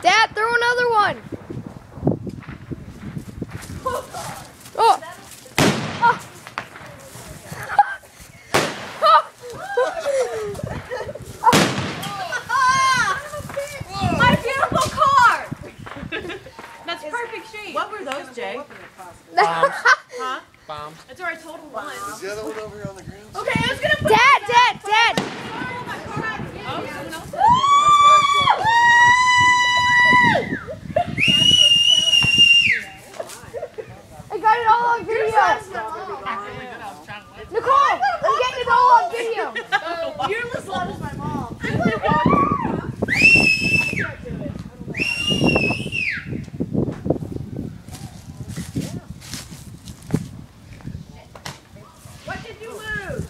Dad, throw another one. Oh. oh. My beautiful car! That's perfect shape. What were those, Jay? Dad, Huh? Bombs. That's where I told him one. Is the other one over here on the ground? Okay, I was gonna put Dad, Dad. Oh, someone else All on video. Nicole, I'm getting all on video. You're as loud as my mom. What did you lose?